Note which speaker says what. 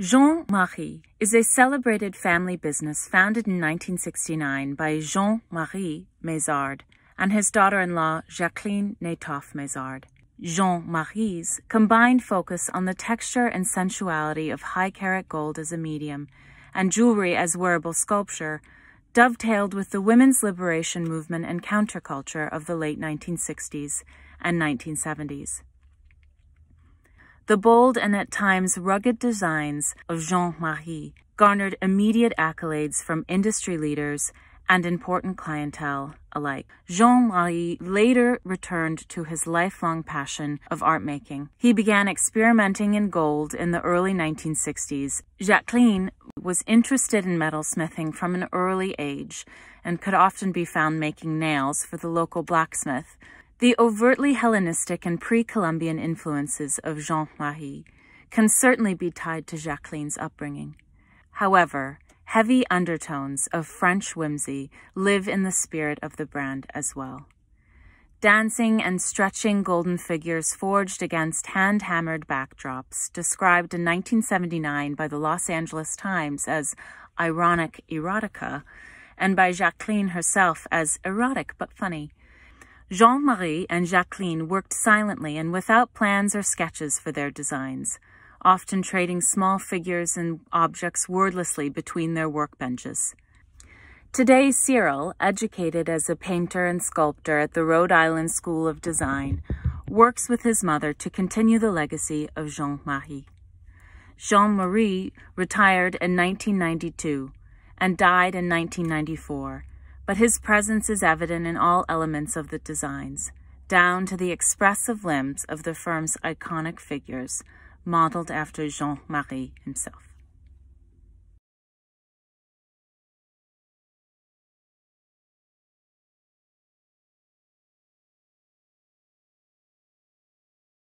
Speaker 1: Jean Mahie is a celebrated family business founded in 1969 by Jean Marie Mazard and his daughter in law Jacline Natoff Mazard. Jean Mahie's combined focus on the texture and sensuality of high carat gold as a medium and jewelry as wearable sculpture dovetailed with the women's liberation movement and counterculture of the late 1960s and 1970s. The bold and at times rugged designs of Jean Mahie garnered immediate accolades from industry leaders and important clientele alike. Jean Marie later returned to his lifelong passion of art making. He began experimenting in gold in the early 1960s. Jacline was interested in metalsmithing from an early age and could often be found making nails for the local blacksmith the overtly Hellenistic and pre-Columbian influences of Jean Mahie can certainly be tied to Jacline's upbringing. However, heavy undertones of French whimsy live in the spirit of the brand as well. Dancing and stretching golden figures forged against hand-hammered backdrops, described in 1979 by the Los Angeles Times as ironic erotica, and by Jacline herself as erotic but funny, Jean Marie and Jacline worked silently and without plans or sketches for their designs, often trading small figures and objects wordlessly between their workbenches. Today, Cyril, educated as a painter and sculptor at the Rhode Island School of Design, works with his mother to continue the legacy of Jean Mahie. Jean Marie retired in 1992 and died in 1994 but his presence is evident in all elements of the designs, down to the expressive limbs of the firm's iconic figures, modeled after Jean-Marie himself.